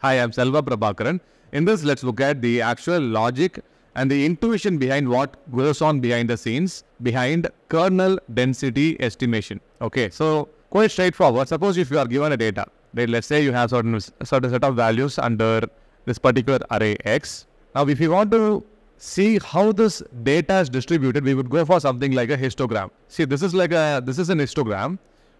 Hi, I'm Selva Prabhakaran. In this, let's look at the actual logic and the intuition behind what goes on behind the scenes behind kernel density estimation. Okay, so quite straightforward. Suppose if you are given a data, right, let's say you have certain certain set of values under this particular array X. Now, if you want to see how this data is distributed, we would go for something like a histogram. See, this is like a this is an histogram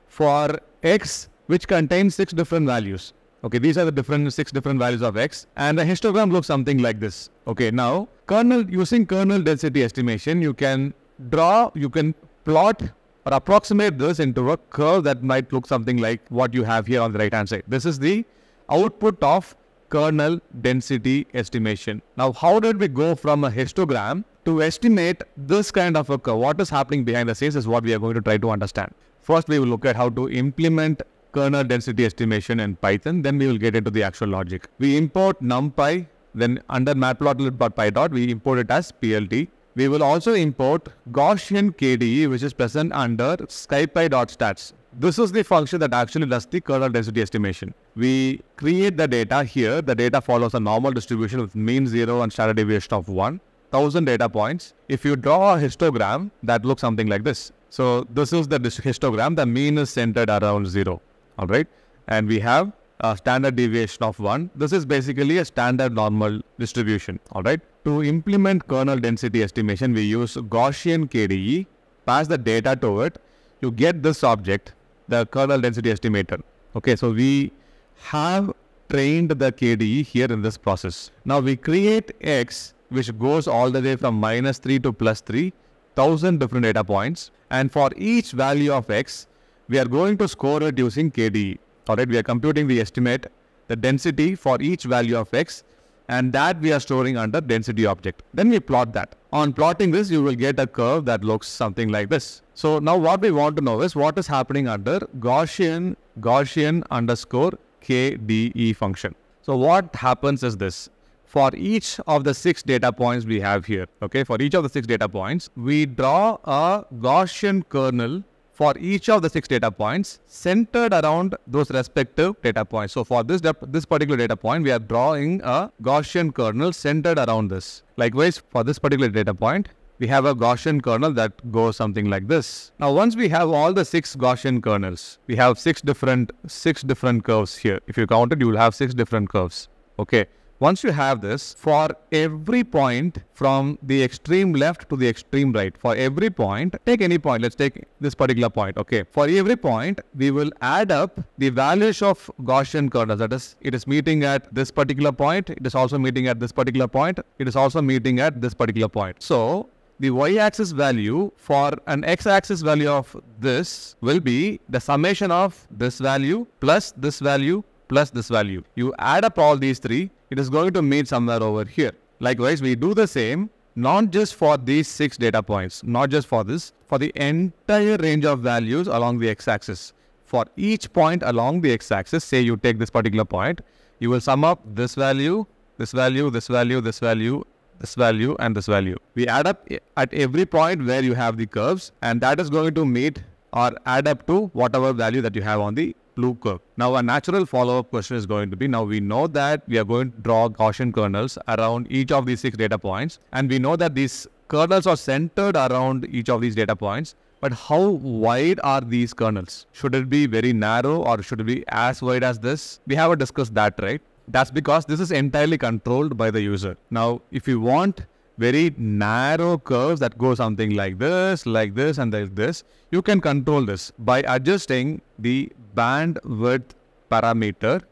for X which contains six different values. Okay, these are the different six different values of x and the histogram looks something like this. Okay, now kernel using kernel density estimation, you can draw, you can plot or approximate this into a curve that might look something like what you have here on the right hand side. This is the output of kernel density estimation. Now, how did we go from a histogram to estimate this kind of a curve? What is happening behind the scenes is what we are going to try to understand. First, we will look at how to implement kernel density estimation in Python. Then we will get into the actual logic. We import numpy. Then under matplotlib.py we import it as plt. We will also import Gaussian KDE, which is present under scipy.stats. This is the function that actually does the kernel density estimation. We create the data here. The data follows a normal distribution with mean 0 and standard deviation of 1. 1000 data points. If you draw a histogram, that looks something like this. So this is the histogram. The mean is centered around 0 all right. And we have a standard deviation of 1 this is basically a standard normal distribution. All right. To implement kernel density estimation we use gaussian kde pass the data to it. You get this object the kernel density estimator. Okay. So we have trained the kde here in this process. Now we create x which goes all the way from minus 3 to plus 3 1000 different data points. And for each value of x we are going to score it using KDE. Alright, we are computing the estimate, the density for each value of x and that we are storing under density object. Then we plot that. On plotting this, you will get a curve that looks something like this. So now what we want to know is what is happening under Gaussian, Gaussian underscore KDE function. So what happens is this. For each of the six data points we have here, okay, for each of the six data points, we draw a Gaussian kernel for each of the six data points centered around those respective data points. So for this, this particular data point, we are drawing a Gaussian kernel centered around this. Likewise, for this particular data point, we have a Gaussian kernel that goes something like this. Now, once we have all the six Gaussian kernels, we have six different six different curves here. If you count it, you will have six different curves. Okay. Once you have this, for every point from the extreme left to the extreme right, for every point, take any point, let's take this particular point, okay. For every point, we will add up the values of Gaussian kernels, that is, it is meeting at this particular point, it is also meeting at this particular point, it is also meeting at this particular point. So, the y-axis value for an x-axis value of this will be the summation of this value plus this value plus this value. You add up all these three, it is going to meet somewhere over here. Likewise, we do the same, not just for these six data points, not just for this, for the entire range of values along the x-axis. For each point along the x-axis, say you take this particular point, you will sum up this value, this value, this value, this value, this value and this value. We add up at every point where you have the curves and that is going to meet or add up to whatever value that you have on the blue curve. Now a natural follow-up question is going to be, now we know that we are going to draw Gaussian kernels around each of these six data points and we know that these kernels are centered around each of these data points. But how wide are these kernels? Should it be very narrow or should it be as wide as this? We haven't discussed that, right? That's because this is entirely controlled by the user. Now, if you want very narrow curves that go something like this, like this, and like this, you can control this by adjusting the bandwidth parameter,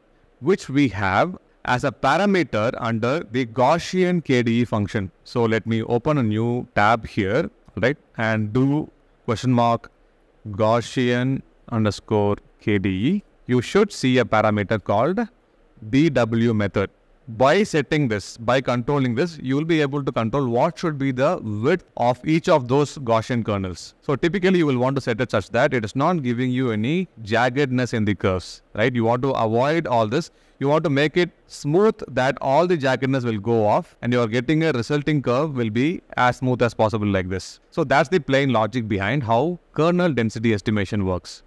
which we have as a parameter under the Gaussian KDE function. So let me open a new tab here, right, and do question mark Gaussian underscore KDE. You should see a parameter called BW method by setting this, by controlling this, you will be able to control what should be the width of each of those Gaussian kernels. So typically you will want to set it such that it is not giving you any jaggedness in the curves, right? You want to avoid all this. You want to make it smooth that all the jaggedness will go off and you are getting a resulting curve will be as smooth as possible like this. So that's the plain logic behind how kernel density estimation works.